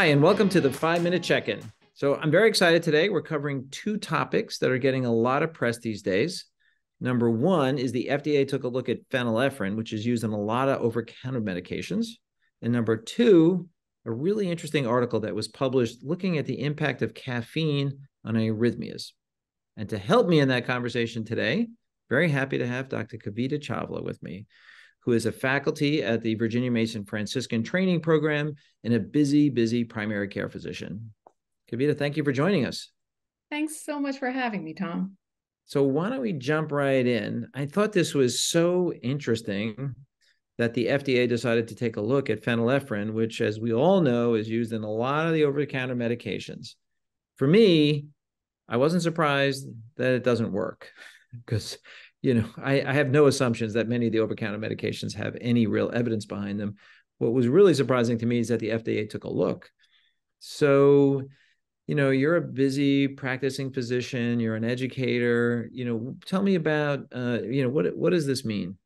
Hi, and welcome to the five minute check in. So, I'm very excited today. We're covering two topics that are getting a lot of press these days. Number one is the FDA took a look at phenylephrine, which is used in a lot of over counter medications. And number two, a really interesting article that was published looking at the impact of caffeine on arrhythmias. And to help me in that conversation today, very happy to have Dr. Kavita Chawla with me who is a faculty at the Virginia Mason Franciscan Training Program and a busy, busy primary care physician. Kavita, thank you for joining us. Thanks so much for having me, Tom. So, why don't we jump right in? I thought this was so interesting that the FDA decided to take a look at phenylephrine, which, as we all know, is used in a lot of the over the counter medications. For me, I wasn't surprised that it doesn't work because you know, I, I have no assumptions that many of the over-counter medications have any real evidence behind them. What was really surprising to me is that the FDA took a look. So, you know, you're a busy practicing physician, you're an educator. You know, tell me about, uh, you know, what what does this mean?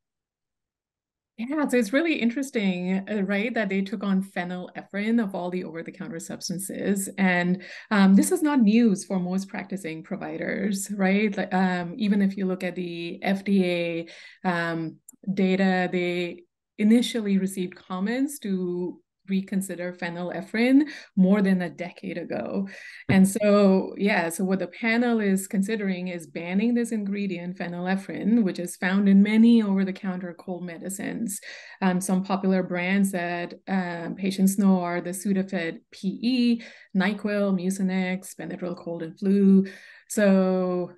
Yeah, so it's really interesting, uh, right, that they took on phenylephrine of all the over-the-counter substances, and um, this is not news for most practicing providers, right? Like, um, even if you look at the FDA um, data, they initially received comments to reconsider phenylephrine more than a decade ago. And so, yeah, so what the panel is considering is banning this ingredient, phenylephrine, which is found in many over the counter cold medicines. Um, some popular brands that um, patients know are the Sudafed PE, NyQuil, Mucinex, Benadryl cold and flu. So,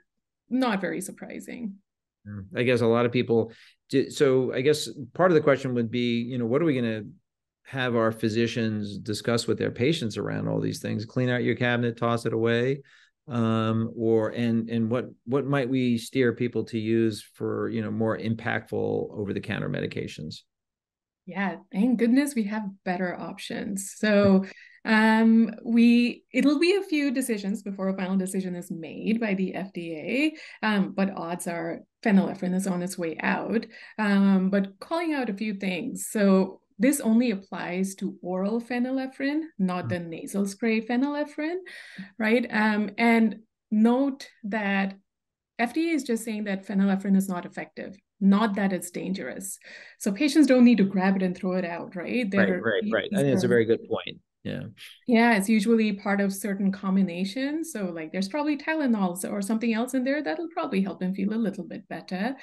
not very surprising. I guess a lot of people. So, I guess part of the question would be, you know, what are we going to have our physicians discuss with their patients around all these things clean out your cabinet toss it away um, or and and what what might we steer people to use for you know more impactful over the counter medications yeah thank goodness we have better options so um, we it'll be a few decisions before a final decision is made by the FDA, um, but odds are phenylephrine is on its way out. Um, but calling out a few things. So this only applies to oral phenylephrine, not the nasal spray phenylephrine, right? Um, and note that FDA is just saying that phenylephrine is not effective, not that it's dangerous. So patients don't need to grab it and throw it out, right? They're, right, right, right. I think it's a very good point. Yeah. Yeah, it's usually part of certain combinations. So like there's probably Tylenol or something else in there that'll probably help them feel a little bit better.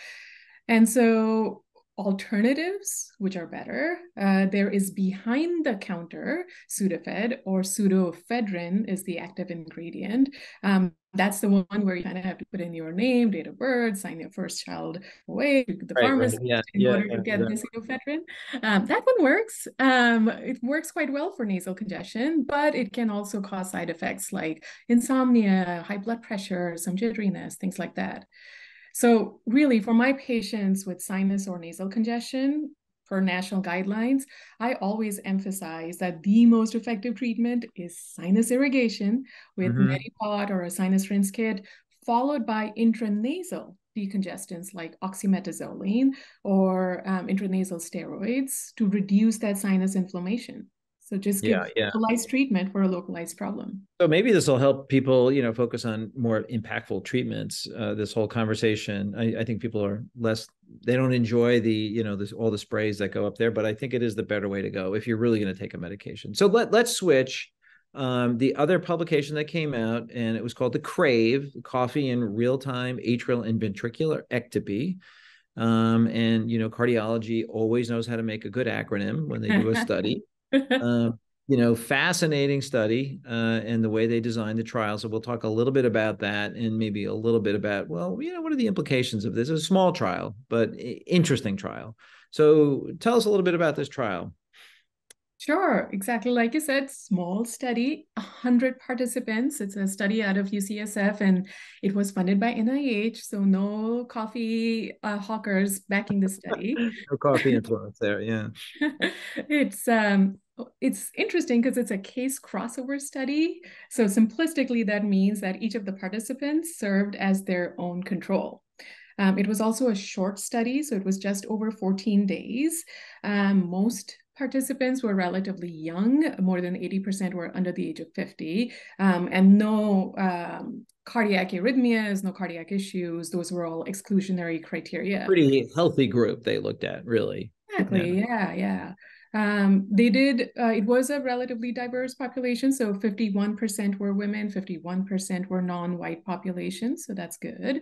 And so alternatives, which are better. Uh, there is behind the counter Sudafed or pseudoephedrine is the active ingredient. Um, that's the one where you kind of have to put in your name, date of birth, sign your first child away to the right, pharmacy right. Yeah, in yeah, order yeah, to get the pseudoephedrine. Um, that one works. Um, it works quite well for nasal congestion, but it can also cause side effects like insomnia, high blood pressure, some jitteriness, things like that. So, really, for my patients with sinus or nasal congestion, per national guidelines, I always emphasize that the most effective treatment is sinus irrigation with mm-hmm. Neti pot or a sinus rinse kit, followed by intranasal decongestants like oxymetazoline or um, intranasal steroids to reduce that sinus inflammation. So just give yeah, yeah. localized treatment for a localized problem. So maybe this will help people, you know, focus on more impactful treatments. Uh, this whole conversation, I, I, think people are less. They don't enjoy the, you know, this all the sprays that go up there. But I think it is the better way to go if you're really going to take a medication. So let let's switch. Um, the other publication that came out, and it was called the CRAVE: Coffee in Real Time Atrial and Ventricular Ectopy. Um, and you know, cardiology always knows how to make a good acronym when they do a study. Um, you know, fascinating study uh, and the way they designed the trial. So we'll talk a little bit about that and maybe a little bit about, well, you know, what are the implications of this? It's a small trial, but interesting trial. So tell us a little bit about this trial. Sure, exactly like you said, small study, 100 participants. It's a study out of UCSF and it was funded by NIH, so no coffee uh, hawkers backing the study. no coffee influence there, yeah. it's um it's interesting because it's a case crossover study. So simplistically, that means that each of the participants served as their own control. Um, it was also a short study, so it was just over 14 days. Um, most participants were relatively young. More than 80% were under the age of 50, um, and no um, cardiac arrhythmias, no cardiac issues. Those were all exclusionary criteria. Pretty healthy group they looked at, really. Exactly. Yeah, yeah. yeah. Um, they did, uh, it was a relatively diverse population. So 51% were women, 51% were non white populations. So that's good.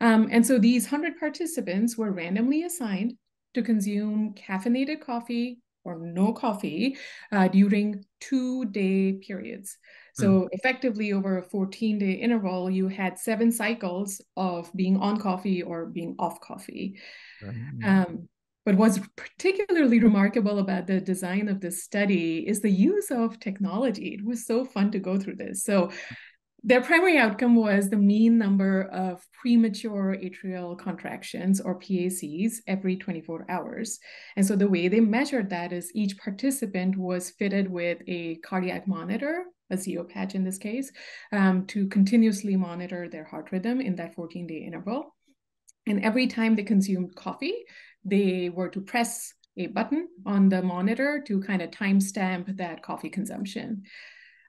Um, and so these 100 participants were randomly assigned to consume caffeinated coffee or no coffee uh, during two day periods. So mm. effectively over a 14 day interval, you had seven cycles of being on coffee or being off coffee. Um, but what's particularly remarkable about the design of this study is the use of technology. It was so fun to go through this. So their primary outcome was the mean number of premature atrial contractions or PACs every 24 hours. And so the way they measured that is each participant was fitted with a cardiac monitor, a Zio patch in this case, um, to continuously monitor their heart rhythm in that 14 day interval. And every time they consumed coffee, they were to press a button on the monitor to kind of timestamp that coffee consumption.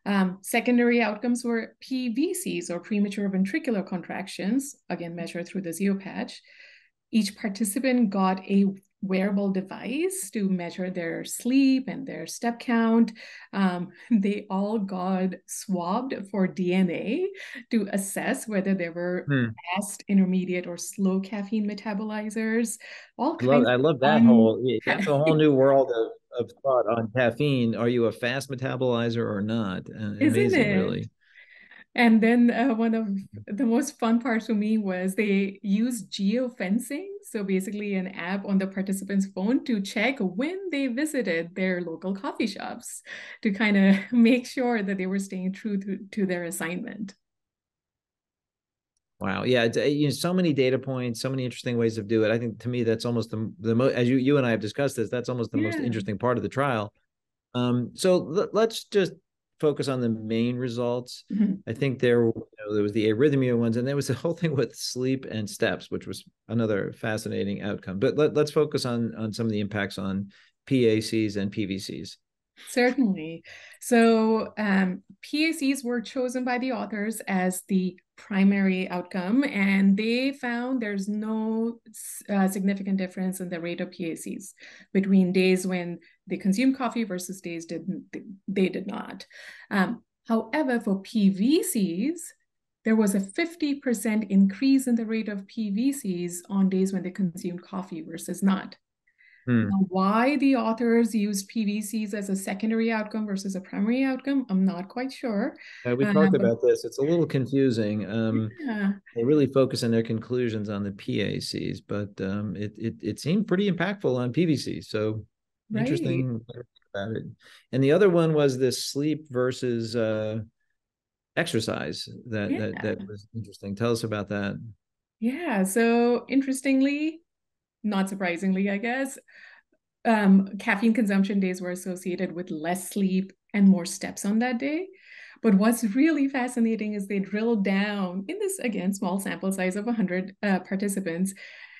Um, secondary outcomes were PVCs or premature ventricular contractions, again measured through the Zio patch. Each participant got a wearable device to measure their sleep and their step count. Um, they all got swabbed for DNA to assess whether they were hmm. fast, intermediate, or slow caffeine metabolizers. All kinds. Love, I love that whole. That's a whole new world of, of thought on caffeine. Are you a fast metabolizer or not? Uh, amazing, it? really. And then uh, one of the most fun parts for me was they used geofencing. So basically, an app on the participant's phone to check when they visited their local coffee shops to kind of make sure that they were staying true to, to their assignment. Wow. Yeah. You know, so many data points, so many interesting ways of do it. I think to me, that's almost the, the most, as you, you and I have discussed this, that's almost the yeah. most interesting part of the trial. Um, so let's just focus on the main results. Mm-hmm. I think there, you know, there was the arrhythmia ones, and there was the whole thing with sleep and steps, which was another fascinating outcome. But let, let's focus on on some of the impacts on PACs and PVCs. Certainly. So um, PACs were chosen by the authors as the primary outcome, and they found there's no uh, significant difference in the rate of PACs between days when they consumed coffee versus days did they did not. Um, however, for PVCs, there was a 50% increase in the rate of PVCs on days when they consumed coffee versus not. Hmm. why the authors used PVCs as a secondary outcome versus a primary outcome, I'm not quite sure. Uh, we talked uh, about this. It's a little confusing. Um, yeah. They really focus in their conclusions on the PACs, but um, it, it, it seemed pretty impactful on PVCs. So right. interesting about it. And the other one was this sleep versus uh, exercise that, yeah. that that was interesting. Tell us about that. Yeah. So interestingly, not surprisingly, I guess, um, caffeine consumption days were associated with less sleep and more steps on that day. But what's really fascinating is they drilled down in this, again, small sample size of 100 uh, participants,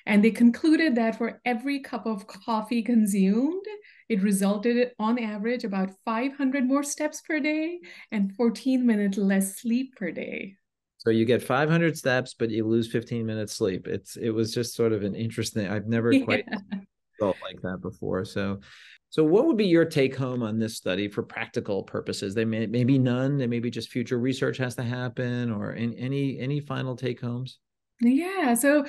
and they concluded that for every cup of coffee consumed, it resulted on average about 500 more steps per day and 14 minutes less sleep per day. So you get 500 steps, but you lose 15 minutes sleep. It's it was just sort of an interesting. I've never yeah. quite felt like that before. So, so what would be your take home on this study for practical purposes? They may maybe none. They maybe just future research has to happen, or any any final take homes. Yeah. So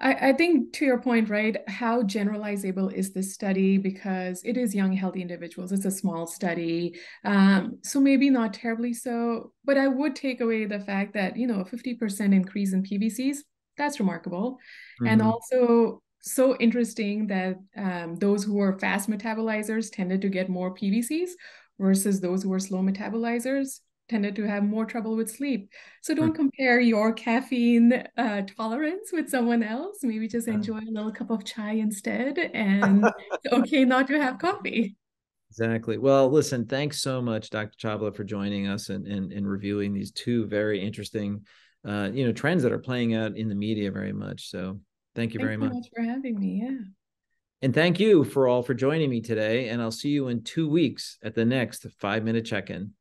I, I think to your point, right? How generalizable is this study? Because it is young, healthy individuals. It's a small study. Um, so maybe not terribly so, but I would take away the fact that, you know, a 50% increase in PVCs, that's remarkable. Mm-hmm. And also so interesting that um, those who were fast metabolizers tended to get more PVCs versus those who were slow metabolizers tended to have more trouble with sleep. So don't compare your caffeine uh, tolerance with someone else. Maybe just enjoy a little cup of chai instead, and it's okay not to have coffee. Exactly. Well, listen, thanks so much, Dr. Chawla, for joining us and, and, and reviewing these two very interesting, uh, you know, trends that are playing out in the media very much. So thank you Thanks very so much. much for having me. Yeah. And thank you for all for joining me today. And I'll see you in two weeks at the next five minute check in.